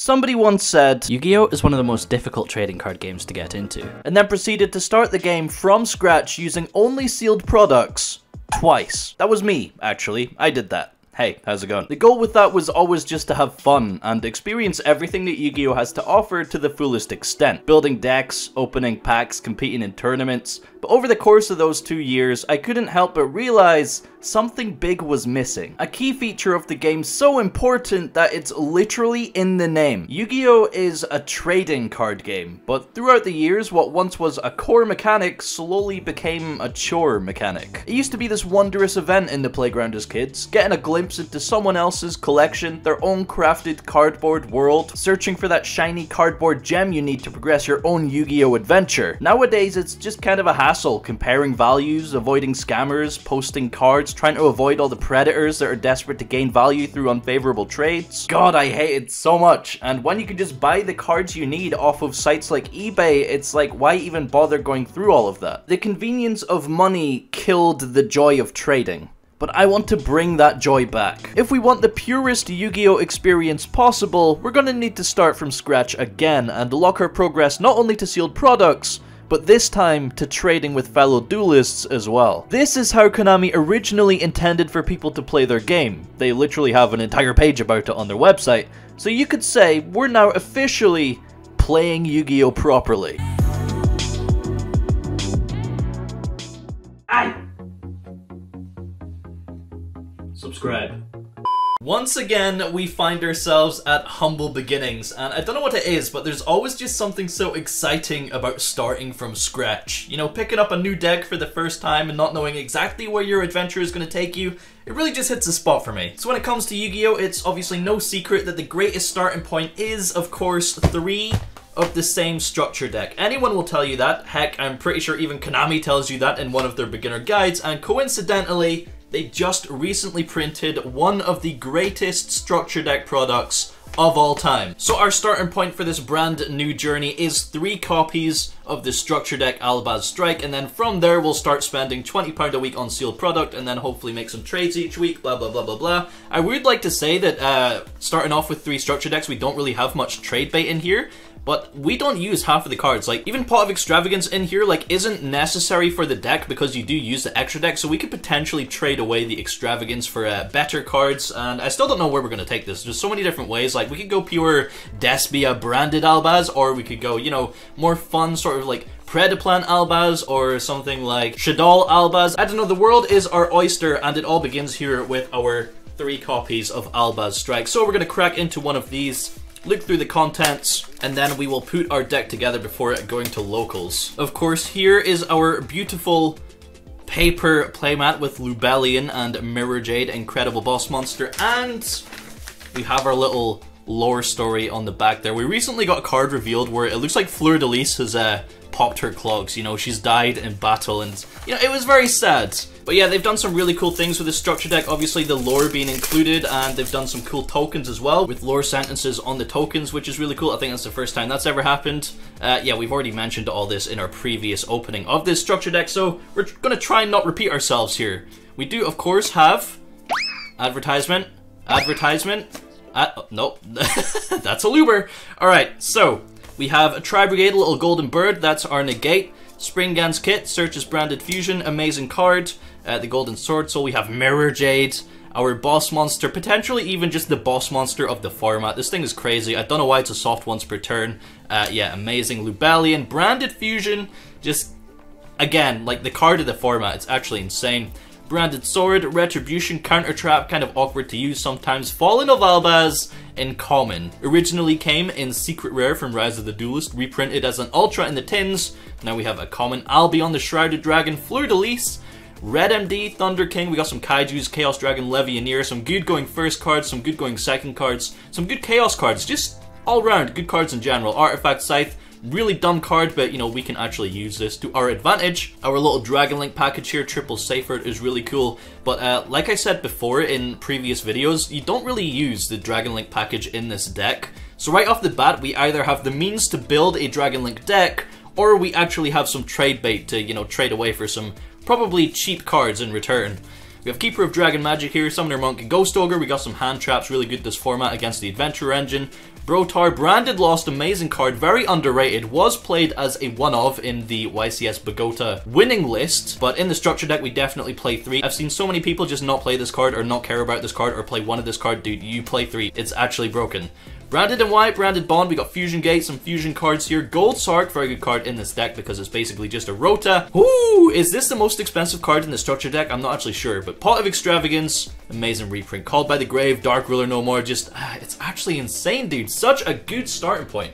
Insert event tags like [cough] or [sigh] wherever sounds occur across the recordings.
Somebody once said, Yu-Gi-Oh! is one of the most difficult trading card games to get into, and then proceeded to start the game from scratch using only sealed products twice. That was me, actually. I did that. Hey, how's it going? The goal with that was always just to have fun and experience everything that Yu-Gi-Oh! has to offer to the fullest extent. Building decks, opening packs, competing in tournaments. But over the course of those two years, I couldn't help but realize something big was missing. A key feature of the game so important that it's literally in the name. Yu-Gi-Oh! is a trading card game, but throughout the years, what once was a core mechanic slowly became a chore mechanic. It used to be this wondrous event in the playground as kids, getting a glimpse into someone else's collection, their own crafted cardboard world, searching for that shiny cardboard gem you need to progress your own Yu-Gi-Oh! adventure. Nowadays, it's just kind of a hassle, comparing values, avoiding scammers, posting cards, trying to avoid all the predators that are desperate to gain value through unfavorable trades. God, I hate it so much. And when you can just buy the cards you need off of sites like eBay, it's like, why even bother going through all of that? The convenience of money killed the joy of trading but I want to bring that joy back. If we want the purest Yu-Gi-Oh experience possible, we're gonna need to start from scratch again and lock our progress not only to sealed products, but this time to trading with fellow duelists as well. This is how Konami originally intended for people to play their game. They literally have an entire page about it on their website, so you could say we're now officially playing Yu-Gi-Oh! properly. Subscribe. Once again, we find ourselves at humble beginnings, and I don't know what it is, but there's always just something so exciting about starting from scratch. You know, picking up a new deck for the first time and not knowing exactly where your adventure is going to take you, it really just hits a spot for me. So when it comes to Yu-Gi-Oh, it's obviously no secret that the greatest starting point is, of course, three of the same structure deck. Anyone will tell you that. Heck, I'm pretty sure even Konami tells you that in one of their beginner guides, and coincidentally, they just recently printed one of the greatest structure deck products of all time. So our starting point for this brand new journey is three copies of the structure deck Albaz Strike, and then from there we'll start spending £20 a week on sealed product, and then hopefully make some trades each week, blah blah blah blah blah. I would like to say that uh, starting off with three structure decks, we don't really have much trade bait in here, but we don't use half of the cards. Like, even Pot of Extravagance in here, like, isn't necessary for the deck because you do use the extra deck, so we could potentially trade away the Extravagance for uh, better cards, and I still don't know where we're going to take this. There's so many different ways. Like, we could go pure Despia branded Albaz, or we could go, you know, more fun sort of like Predaplant Albaz or something like Shaddoll Albaz. I don't know, the world is our oyster and it all begins here with our three copies of Albaz Strike. So we're going to crack into one of these look through the contents, and then we will put our deck together before going to locals. Of course, here is our beautiful paper playmat with Lubellion and Mirror Jade, incredible boss monster, and we have our little lore story on the back there. We recently got a card revealed where it looks like Fleur de Lis has uh, popped her clogs. You know, she's died in battle, and you know, it was very sad. But yeah, they've done some really cool things with this structure deck. Obviously, the lore being included, and they've done some cool tokens as well with lore sentences on the tokens, which is really cool. I think that's the first time that's ever happened. Uh, yeah, we've already mentioned all this in our previous opening of this structure deck, so we're gonna try and not repeat ourselves here. We do, of course, have advertisement, advertisement. Uh, oh, nope, [laughs] that's a Luber. All right, so we have a Tri Brigade, a little golden bird. That's our negate. Springans Kitt, searches branded fusion, amazing card. Uh, the golden sword. So we have Mirror Jade, our boss monster, potentially even just the boss monster of the format. This thing is crazy. I don't know why it's a soft once per turn. Uh, yeah, amazing. Lubellion, branded fusion, just again like the card of the format. It's actually insane. Branded Sword, Retribution, Counter Trap, kind of awkward to use sometimes. Fallen of Albaz in common. Originally came in Secret Rare from Rise of the Duelist, reprinted as an Ultra in the tins. Now we have a common Albion the Shrouded Dragon, Fleur de Lis, Red MD, Thunder King, we got some Kaijus, Chaos Dragon, Levianeer, some good going first cards, some good going second cards, some good Chaos cards, just all round good cards in general. Artifact Scythe, Really dumb card, but you know, we can actually use this to our advantage. Our little Dragon Link package here, Triple Seyfert, is really cool. But uh, like I said before in previous videos, you don't really use the Dragon Link package in this deck. So right off the bat, we either have the means to build a Dragon Link deck, or we actually have some trade bait to, you know, trade away for some probably cheap cards in return. We have Keeper of Dragon Magic here, Summoner Monk, Ghost Ogre. We got some hand traps, really good this format against the Adventure Engine. Brotar, branded lost, amazing card, very underrated, was played as a one-of in the YCS Bogota winning list, but in the structure deck we definitely play three. I've seen so many people just not play this card or not care about this card or play one of this card. Dude, you play three. It's actually broken. Branded and white, branded bond, we got fusion gate, some fusion cards here. Gold Sark, very good card in this deck because it's basically just a Rota. Ooh, is this the most expensive card in the structure deck? I'm not actually sure, but Pot of Extravagance, amazing reprint. Called by the Grave, Dark Ruler no more, just, ah, it's actually insane, dude. Such a good starting point.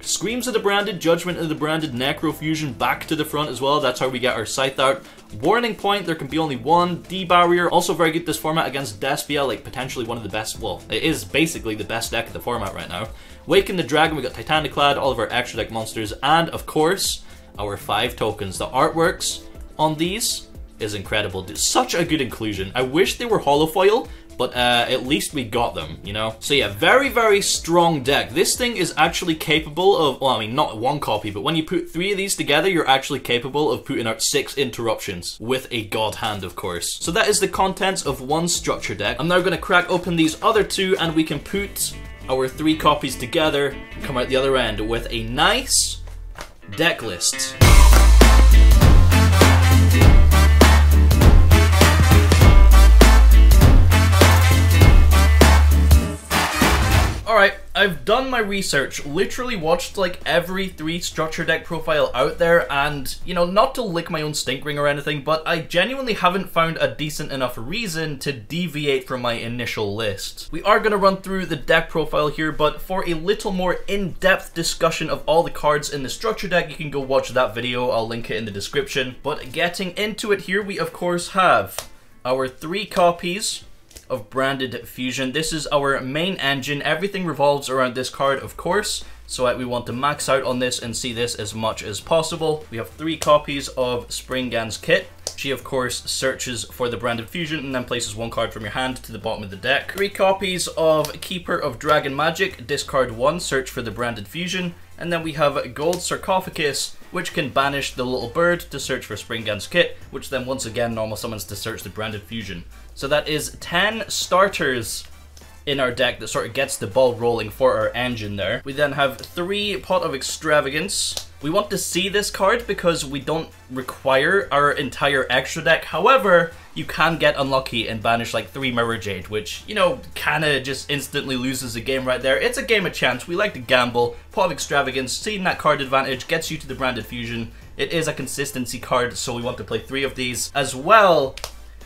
Screams of the Branded, Judgment of the Branded, Necrofusion back to the front as well. That's how we get our Scythe out. Warning Point, there can be only one. D-Barrier, also very good this format against Despia, like potentially one of the best, well, it is basically the best deck of the format right now. Waken the Dragon, we got Titaniklad, all of our extra deck monsters, and of course, our five tokens. The artworks on these is incredible. Such a good inclusion. I wish they were holofoil, but uh, at least we got them, you know? So yeah, very, very strong deck. This thing is actually capable of, well, I mean, not one copy, but when you put three of these together, you're actually capable of putting out six interruptions with a god hand, of course. So that is the contents of one structure deck. I'm now gonna crack open these other two and we can put our three copies together, come out the other end with a nice deck list. Alright, I've done my research, literally watched like every three structure deck profile out there, and, you know, not to lick my own stink ring or anything, but I genuinely haven't found a decent enough reason to deviate from my initial list. We are going to run through the deck profile here, but for a little more in-depth discussion of all the cards in the structure deck, you can go watch that video, I'll link it in the description. But getting into it here, we of course have our three copies of Branded Fusion. This is our main engine. Everything revolves around this card, of course. So we want to max out on this and see this as much as possible. We have three copies of Springans Kitt. She, of course, searches for the Branded Fusion and then places one card from your hand to the bottom of the deck. Three copies of Keeper of Dragon Magic. Discard one, search for the Branded Fusion. And then we have Gold Sarcophagus, which can banish the little bird to search for Springans Kitt, which then once again normal summons to search the Branded Fusion. So that is 10 starters in our deck that sort of gets the ball rolling for our engine there. We then have three Pot of Extravagance. We want to see this card because we don't require our entire extra deck. However, you can get unlucky and banish like three Mirror Jade, which, you know, kinda just instantly loses the game right there. It's a game of chance. We like to gamble. Pot of Extravagance, seeing that card advantage gets you to the Branded Fusion. It is a consistency card, so we want to play three of these. As well,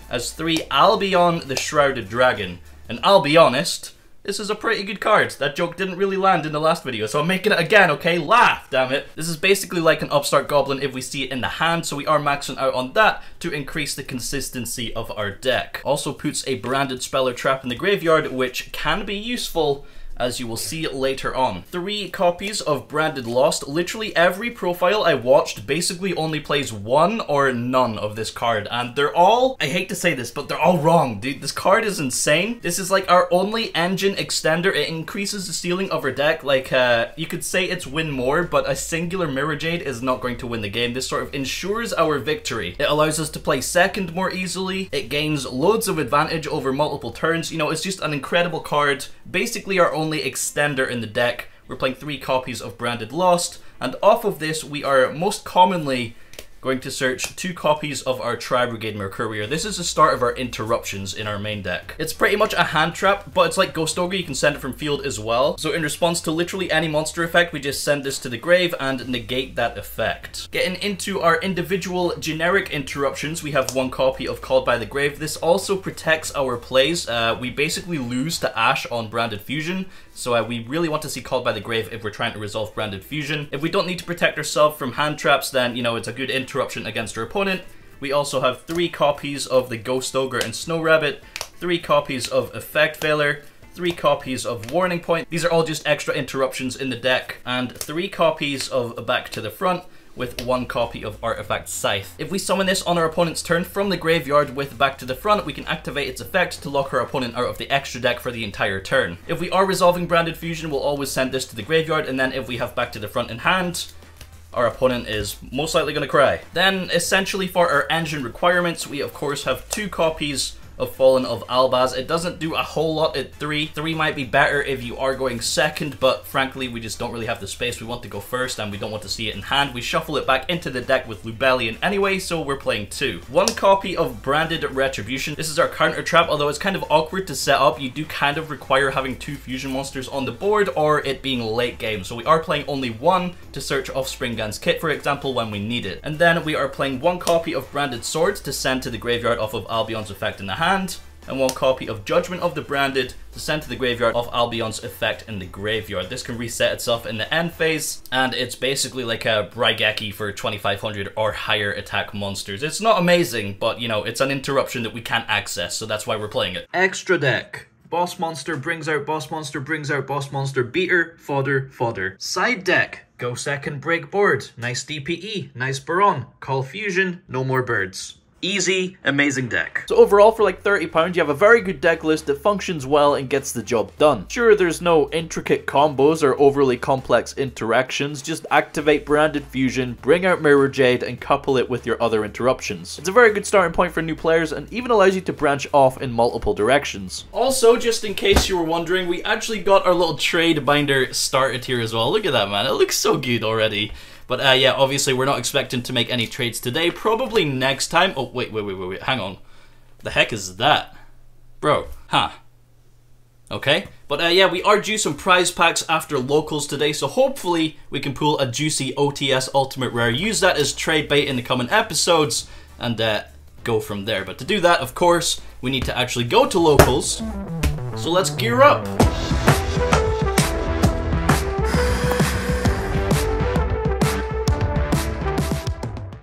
as three Albion the Shrouded Dragon. And I'll be honest, this is a pretty good card. That joke didn't really land in the last video, so I'm making it again, okay? Laugh, damn it. This is basically like an Upstart Goblin if we see it in the hand, so we are maxing out on that to increase the consistency of our deck. Also puts a branded Speller Trap in the graveyard, which can be useful as you will see later on. Three copies of Branded Lost. Literally every profile I watched basically only plays one or none of this card, and they're all, I hate to say this, but they're all wrong, dude. This card is insane. This is like our only engine extender. It increases the ceiling of our deck. Like, uh, you could say it's win more, but a singular Mirror Jade is not going to win the game. This sort of ensures our victory. It allows us to play second more easily. It gains loads of advantage over multiple turns. You know, it's just an incredible card. Basically our only extender in the deck. We're playing three copies of Branded Lost, and off of this we are most commonly going to search two copies of our Tri-Brigade Mercourier. This is the start of our interruptions in our main deck. It's pretty much a hand trap, but it's like Ghost Ogre, you can send it from field as well. So in response to literally any monster effect, we just send this to the grave and negate that effect. Getting into our individual generic interruptions, we have one copy of Called by the Grave. This also protects our plays. Uh, we basically lose to Ash on Branded Fusion, so uh, we really want to see Called by the Grave if we're trying to resolve Branded Fusion. If we don't need to protect ourselves from hand traps, then, you know, it's a good interruption against our opponent. We also have three copies of the Ghost Ogre and Snow Rabbit, three copies of Effect Veiler, three copies of Warning Point. These are all just extra interruptions in the deck, and three copies of Back to the Front, with one copy of Artifact Scythe. If we summon this on our opponent's turn from the graveyard with back to the front, we can activate its effect to lock our opponent out of the extra deck for the entire turn. If we are resolving Branded Fusion, we'll always send this to the graveyard, and then if we have back to the front in hand, our opponent is most likely going to cry. Then, essentially for our engine requirements, we of course have two copies of Fallen of Albaz. It doesn't do a whole lot at 3. 3 might be better if you are going second, but frankly, we just don't really have the space. We want to go first, and we don't want to see it in hand. We shuffle it back into the deck with Lubellion anyway, so we're playing 2. One copy of Branded Retribution. This is our counter trap, although it's kind of awkward to set up. You do kind of require having two fusion monsters on the board, or it being late game. So we are playing only one to search off Springans Kitt, for example, when we need it. And then we are playing one copy of Branded Swords to send to the graveyard off of Albion's effect in the hand, and one copy of Judgment of the Branded to send to the graveyard of Albion's effect in the graveyard. This can reset itself in the end phase, and it's basically like a Raigeki for 2500 or higher attack monsters. It's not amazing, but you know, it's an interruption that we can't access, so that's why we're playing it. Extra deck. Boss monster brings out boss monster brings out boss monster beater fodder fodder. Side deck. Go second break board. Nice DPE. Nice Baron. Call fusion. No more birds easy, amazing deck. So overall, for like £30, you have a very good deck list that functions well and gets the job done. Sure, there's no intricate combos or overly complex interactions, just activate Branded Fusion, bring out Mirror Jade, and couple it with your other interruptions. It's a very good starting point for new players and even allows you to branch off in multiple directions. Also, just in case you were wondering, we actually got our little trade binder started here as well. Look at that, man. It looks so good already. But uh, yeah, obviously we're not expecting to make any trades today. Probably next time. Oh, wait, wait, wait, wait, wait. Hang on. The heck is that? Bro, huh. Okay, but uh, yeah, we are due some prize packs after locals today, so hopefully we can pull a juicy OTS Ultimate Rare, use that as trade bait in the coming episodes, and uh, go from there. But to do that, of course, we need to actually go to locals, so let's gear up.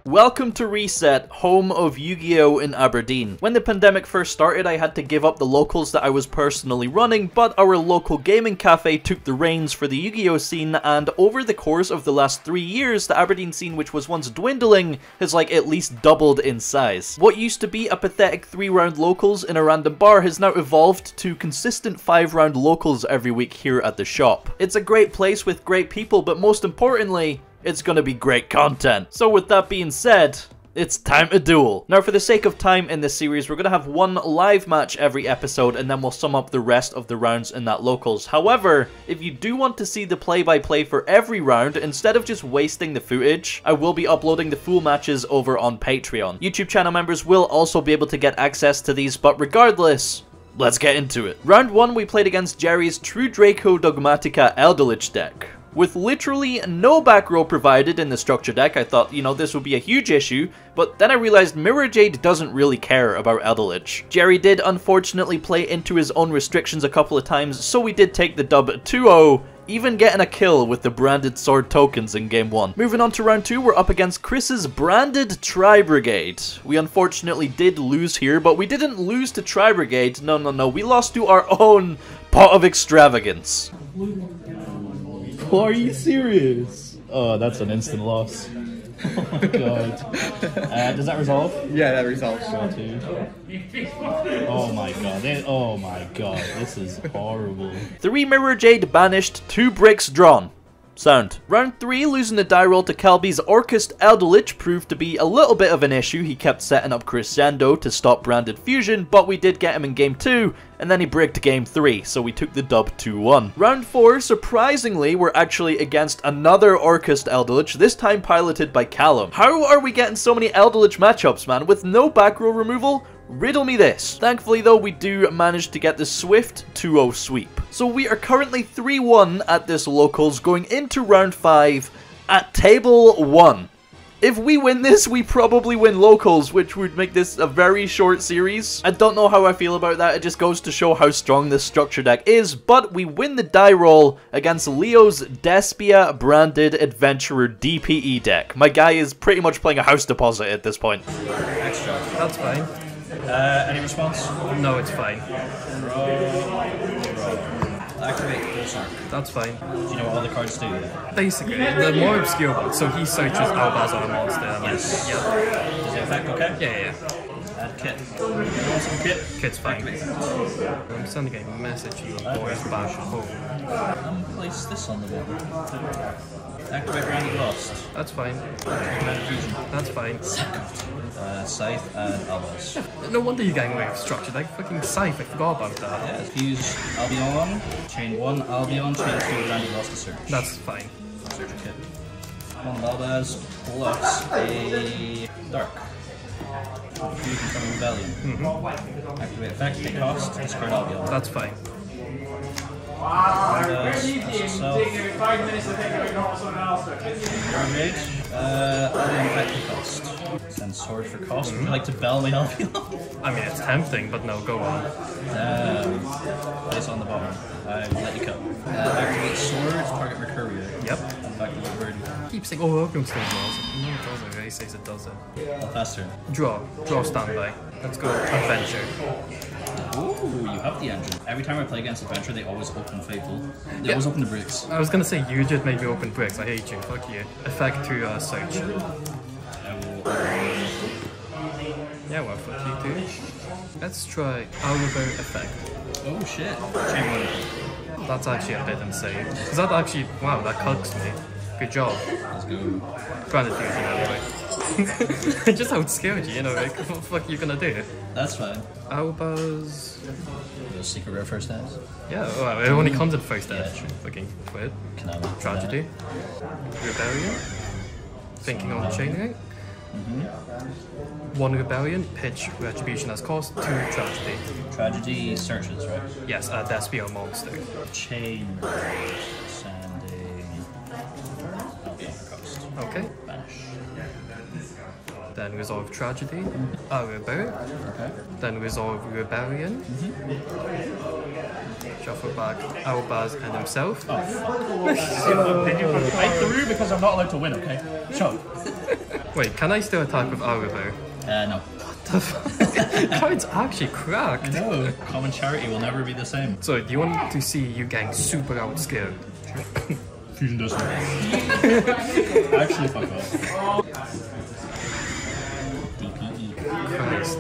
Welcome to Reset, home of Yu-Gi-Oh! in Aberdeen. When the pandemic first started, I had to give up the locals that I was personally running, but our local gaming cafe took the reins for the Yu-Gi-Oh! scene, and over the course of the last three years, the Aberdeen scene, which was once dwindling, has like at least doubled in size. What used to be a pathetic three-round locals in a random bar has now evolved to consistent five-round locals every week here at the shop. It's a great place with great people, but most importantly, it's gonna be great content. So with that being said, it's time to duel. Now, for the sake of time in this series, we're going to have one live match every episode, and then we'll sum up the rest of the rounds in that locals. However, if you do want to see the play-by-play -play for every round, instead of just wasting the footage, I will be uploading the full matches over on Patreon. YouTube channel members will also be able to get access to these, but regardless, let's get into it. Round 1, we played against Jerry's True Draco Dogmatika Eldritch deck. With literally no back row provided in the structure deck, I thought, you know, this would be a huge issue, but then I realized Mirror Jade doesn't really care about Eldritch. Jerry did unfortunately play into his own restrictions a couple of times, so we did take the dub 2-0, even getting a kill with the branded sword tokens in game 1. Moving on to round 2, we're up against Chris's branded Tri Brigade. We unfortunately did lose here, but we didn't lose to Tri Brigade, no no no, we lost to our own Pot of Extravagance. [laughs] Oh, are you serious? Oh, that's an instant loss. [laughs] Oh my god. Uh, does that resolve? Yeah, that resolves. Got to. Oh my god. They, oh my god. This is horrible. Three Mirror Jade banished, two bricks drawn. Sound. Round 3, losing the die roll to Calby's Orcust Eldritch proved to be a little bit of an issue. He kept setting up Crescendo to stop Branded Fusion, but we did get him in game 2, and then he bricked game 3, so we took the dub 2-1. Round 4, surprisingly, we're actually against another Orcust Eldritch, this time piloted by Callum. How are we getting so many Eldritch matchups, man? With no back row removal, Riddle me this. Thankfully though, we do manage to get the swift 2-0 sweep. So we are currently 3-1 at this locals going into round 5 at table 1. If we win this, we probably win locals, which would make this a very short series. I don't know how I feel about that, it just goes to show how strong this structure deck is, but we win the die roll against Leo's Despia branded Adventurer DPE deck. My guy is pretty much playing a house deposit at this point. Extra. That's fine. Uh, any response? No, it's fine. Activate That's fine. Do you know what all the cards do? Basically, the more obscure ones. So he searches Albaz on a monster. Yes. Yeah. Does it affect okay? Yeah, yeah, Kitt. Awesome Kitt. Kid's fine. I'm sending a message to you boys back home. place this on the board. Activate Branded Lost. That's fine. That's fine. Uh, Scythe and Albus. No wonder you're getting away with structure. Like fucking Scythe, I forgot about that. Yeah, fuse Albion, chain one Albion, chain two Branded Lost to search. That's fine. search Kitt. One plus a Dark. From Lubellion. Activate effect, take cost, discard Albion. That's fine. Five minutes to think of Rage, uh, Albion effect, take cost. Send sword for cost. Would you like to bell me Albion? [laughs] I mean, it's tempting, but no, go on. Um, place on the bottom. I will let you go. Uh, activate sword, target Mercourier. Yep. And back to the bird. Keep saying, oh, welcome to the walls. No, it doesn't. He says it doesn't. Faster. Draw. Draw standby. Let's go. Adventure. Ooh, you have the engine. Every time I play against Adventure, they always open Fatal. They Yeah. always open the bricks. I was gonna say you just made me open bricks. I hate you. Fuck you. Effect to uh, search. I. Yeah, well, fuck you too. Let's try Alribo effect. Oh shit. Chain one. That's actually a bit insane. Because that actually, wow, that cucks me. Good job. Go. Branded fusion [laughs] anyway. just outscared you, you know, like, [laughs] what the fuck are you gonna do? That's fine. Albaz. The secret rare first dance. Yeah, well, it only comes in first dance. Yeah, true. Fucking weird. Tragedy. Lubellion. Thinking on chaining. Mm-hmm. One Lubellion, pitch retribution as cost, two tragedy. Tragedy searches, right? Yes, uh, Despia monster. Chain. Sanding. Okay. Banish. Then resolve tragedy. Uh, Lubellion. Okay. Then resolve Lubellion. Shuffle back Albaz and himself. Oh, fuck. [laughs] I threw because I'm not allowed to win, okay? Shut. Wait, can I still attack with Arabo? Uh, no. What the fuck? Card's [laughs] actually cracked. No. Common charity will never be the same. So, do you want to see you getting super outscared? Fusion doesn't. [laughs] Actually, fuck off. DPE. Christ.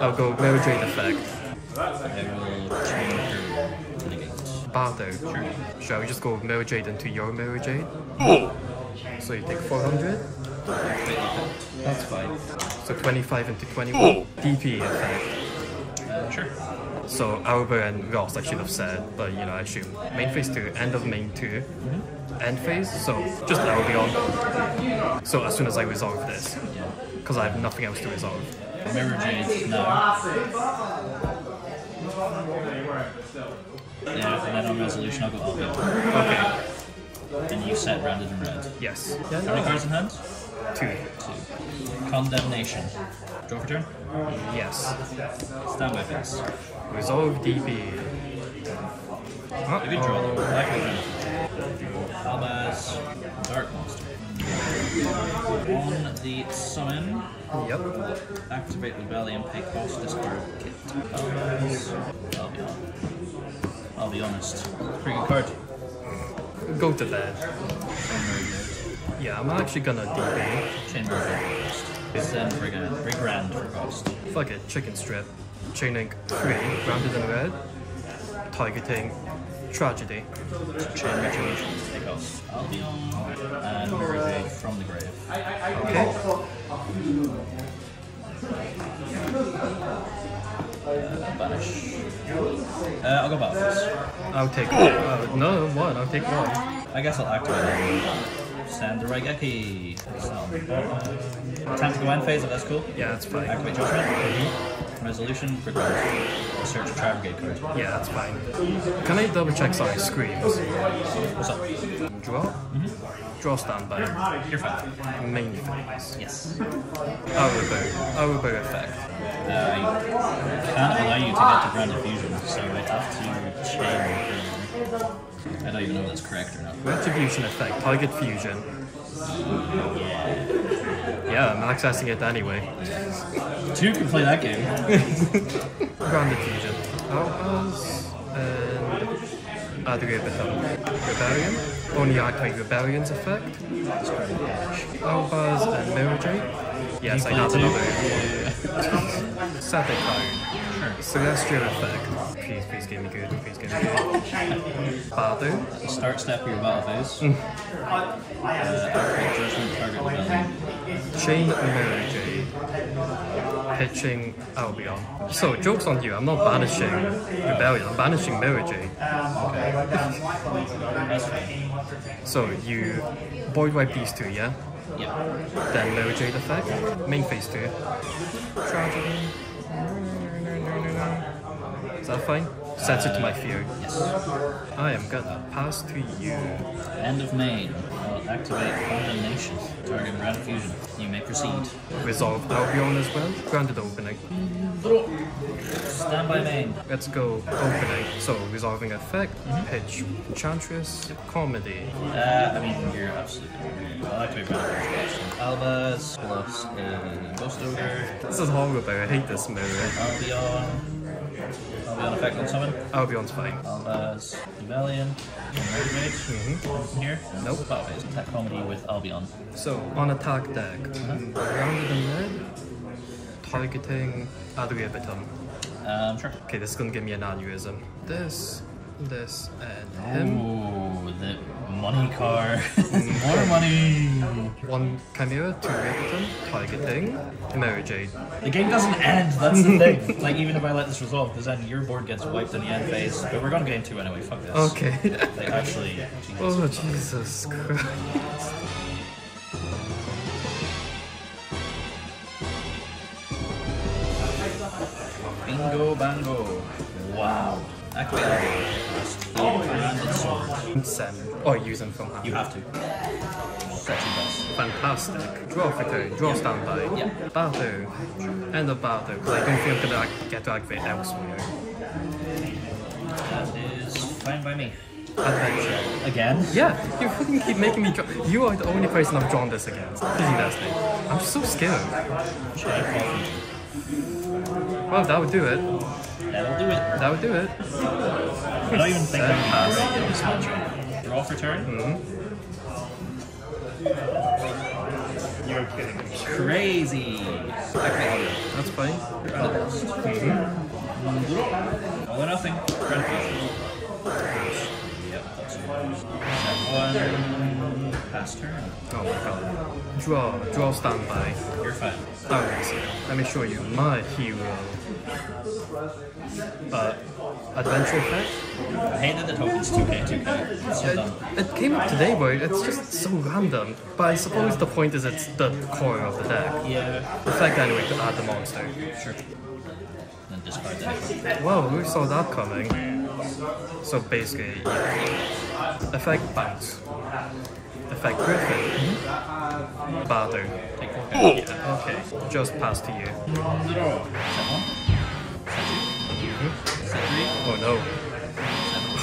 I'll go Mirror Jade effect. I will chain her negate. Bardo. Sure. Shall we just go Mirror Jade into your Mirror Jade? So you take 400. That's fine. So 25 into 21. DP I think. sure. So Alba and Ross I should have said, but you know, I assume. Main phase 2, end of main 2. Mm-hmm. End phase, so just Albion. So as soon as I resolve this, because I have nothing else to resolve. Mirror Jade no. Yeah, and then on resolution I'll go Albion. Okay, And you set Branded in red. yes. How many cards in hand? Two. Two. Condemnation. Draw for turn. Yes. Standby phase. Resolve DP. If you draw them, black and Albaz, Dark Monster. On the summon, Yep. activate Lubellion, pay cost, discard Kitt. Albaz, I'll be on. I'll be honest. Pretty good card. Go to bed. Yeah, I'm actually gonna DP. Chain first. Then Brigrand, Brigrand for cost. Fuck it, chicken strip. Chaining 3, Branded in red. Targeting tragedy. Chain Retribution, pay cost. I'll be on. And Mirror Jade from the grave. Okay. Uh, banish. Uh, I'll go Battles. I'll take uh, no one. I'll take one. I guess I'll activate the Raigeki. Time to go end phase, if that's cool. Yeah, that's fine. Activate Judgment. Resolution, regret. Search a Tri Brigade card. Yeah, that's fine. Can I double check? Sorry, screams. What's up? Draw. Draw standby. You're fine. Main phase. Yes. Arubo. Arubo effect. Uh, I can't allow you to get to Brand Fusion, so I have to chain. I don't even know if that's correct or not. Retribution effect. Target fusion. Yeah, I'm accessing it anyway. Two can play that game. [laughs] Branded fusion. Albaz and uh, add Lubellion. Lubellion. Only activate Lubellion's effect. Albaz and Mirror. Yes, I have another card. Celestial effect. Please, please give me good. Please give me good. Badu. Start step of your battle phase. uh, activate judgment target Lubellion. Chain Mirror Jade. Pitching Albion. So, joke's on you, I'm not banishing Lubellion, I'm banishing Mirror Jade. That's. So, you Void Wipe these two, yeah? Yeah. Then Mirror Jade effect. Main phase 2. Tragedy. Is that fine? Sets it to my fear. Yes. I am gonna pass to you. End of main. I'll activate condemnation. Target Rad Fusion. You may proceed. Resolve Albion as well. Granted opening. Stand by main. Let's go opening. So, resolving effect, pitch, Enchantress, comedy. Uh, I mean, you're absolutely. I'll activate Fusion. Albaz plus a Ghost Ogre. This is horrible. I hate this mirror. Albion. Albion effect on summon. Albion's fine. Albaz. Lubellion. Rage Rage. Mm-hmm. Here. Nope. Battle phase. Attack comedy with Albion. So, on attack deck, Branded and red, targeting Adriabitum. Um, sure. Okay, this is gonna give me an aneurysm. This, this, and him. Ooh, the money car. [laughs] More money. One Chimera, two Rabitum, targeting Mirror Jade. The game doesn't end, that's the thing. [laughs] like, even if I let this resolve, because then your board gets wiped in the end phase. But we're gonna game two anyway, fuck this. Okay. They actually. [laughs] oh, Jesus Christ. Bingo bango. Wow. Activate Albion. And it's. Send. Or oh, use them from hand. You have to. Set your best. Fantastic. Draw for turn, draw standby. Yeah. Battle. End of battle, because I don't think I'm gonna ac- get to activate elsewhere. That is fine by me. Adventure. Again? Yeah, you fucking keep making me draw. You are the only person I've drawn this against. Dizzy. I'm so scared. Well, that would do it. That'll do it. That would do it. I don't even think I'm pass. ready for this matchup. Draw for turn. Mm-hmm. You're kidding me. Crazy. Activate Albion. That's fine. All or nothing. Yep, that's it. Set one. Pass turn. Oh my god. Draw, draw standby. You're fine. Alright, let me show you my hero. Uh, adventure effect? I hate that the token's 2k, 2k. It's so dumb. It, it came up today, but it's just so random. But I suppose the point is it's the core of the deck. Yeah. Effect anyway to add the monster. Sure. Then discard that. Wow, who saw that coming? So basically, yeah. Effect bounce. Effect griffin. 4k. Yeah, okay. Just pass to you. Set one. Set three. Oh no.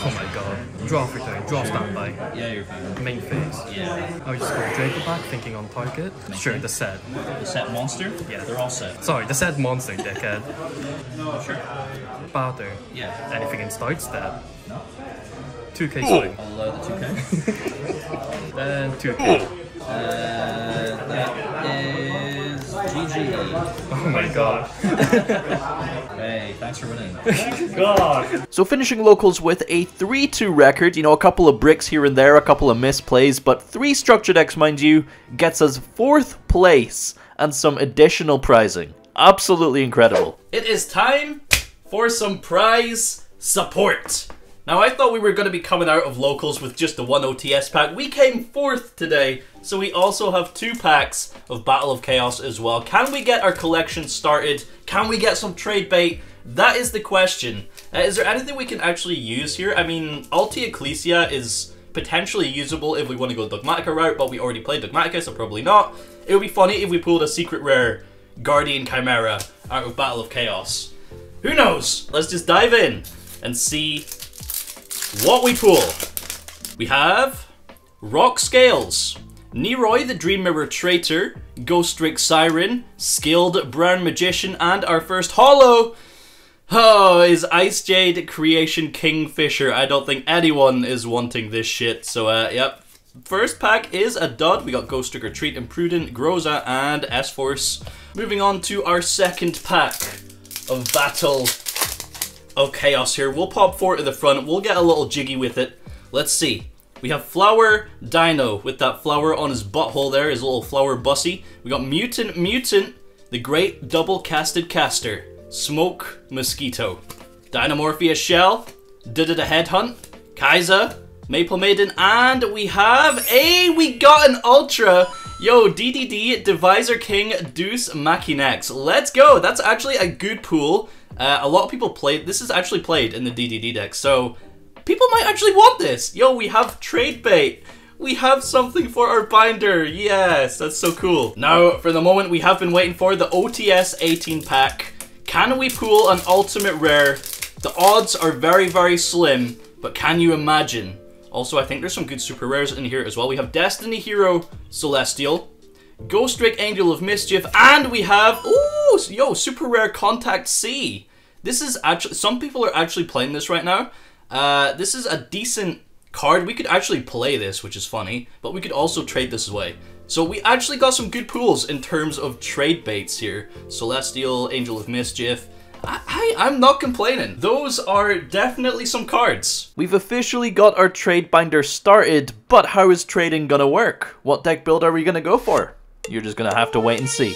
Oh my god. Draw for turn, draw standby. Yeah, you're fine. Main phase. Yeah. Oh, I'll just go to Draco back, thinking on target. Sure, the set. The set monster? Yeah. They're all set. Sorry, the set monster, dickhead. [laughs] Sure. Battle. Yeah. Anything in start step. No. 2k swing. I'll allow the 2k. [laughs] And 2k. Uh, that is GG. Oh my god. [laughs] Hey, thanks for winning. [laughs] god. So finishing locals with a 3-2 record, you know, a couple of bricks here and there, a couple of misplays, but three structured decks, mind you, gets us 4th place and some additional prizing. Absolutely incredible. It is time for some prize support. Now I thought we were going to be coming out of locals with just the one OTS pack. We came 4th today, so we also have two packs of Battle of Chaos as well. Can we get our collection started? Can we get some trade bait? That is the question. Uh, is there anything we can actually use here? I mean, Alti Ecclesia is potentially usable if we want to go Dogmatika route, but we already played Dogmatika, so probably not. It would be funny if we pulled a secret rare Guardian Chimera out of Battle of Chaos. Who knows? Let's just dive in and see what we pull. We have Rock Scales, Neiroy the Dream Mirror Traitor, Ghostrick Siren, Skilled Brown Magician, and our first Hollow. Oh, is Ice Jade Creation Kingfisher. I don't think anyone is wanting this shit. So, uh, yep. First pack is a dud. We got Ghost Trick or Treat, Imprudent, Groza, and S Force. Moving on to our second pack of Battle of chaos here. We'll pop four to the front. We'll get a little jiggy with it. Let's see. We have Flower Dino with that flower on his butthole there, his little flower bussy. We got Mutant Mutant, the great double casted caster, Smoke Mosquito. Dinomorphia Shell, Did It a Headhunt, Kaiser, Maple Maiden, and we have a, we got an Ultra. Yo, DDD, Deviser King, Deus Machinex. Let's go. That's actually a good pool. Uh, a lot of people played, this is actually played in the DDD deck, so people might actually want this. Yo, we have trade bait. We have something for our binder. Yes, that's so cool. Now, for the moment we have been waiting for, the OTS 18 pack. Can we pull an ultimate rare? The odds are very, very slim, but can you imagine? Also, I think there's some good super rares in here as well. We have Destiny Hero Celestial, Ghost Angel of Mischief, and we have, ooh, yo, super rare Contact C. This is actually, some people are actually playing this right now. Uh, this is a decent card. We could actually play this, which is funny, but we could also trade this away. So we actually got some good pools in terms of trade baits here. Celestial, Angel of Mischief. I, I, am not complaining. Those are definitely some cards. We've officially got our trade binder started, but how is trading gonna work? What deck build are we gonna go for? You're just gonna have to wait and see.